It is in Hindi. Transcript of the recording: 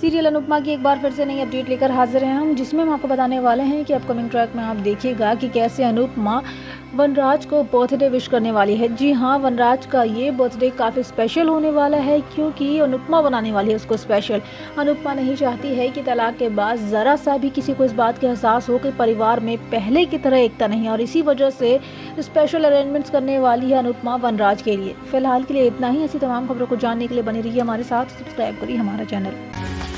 सीरियल अनुपमा की एक बार फिर से नई अपडेट लेकर हाजिर हैं हम, जिसमें हम आपको बताने वाले हैं कि अपकमिंग ट्रैक में आप देखिएगा कि कैसे अनुपमा वनराज को बर्थडे विश करने वाली है। जी हाँ वनराज का ये बर्थडे काफ़ी स्पेशल होने वाला है, क्योंकि अनुपमा बनाने वाली है उसको स्पेशल अनुपमा नहीं चाहती है कि तलाक के बाद ज़रा सा भी किसी को इस बात का एहसास हो कि परिवार में पहले की तरह एकता नहीं और इसी वजह से स्पेशल अरेंजमेंट्स करने वाली है अनुपमा वनराज के लिए। फ़िलहाल के लिए इतना ही। ऐसी तमाम खबरों को जानने के लिए बनी रही हमारे साथ। सब्सक्राइब करिए हमारा चैनल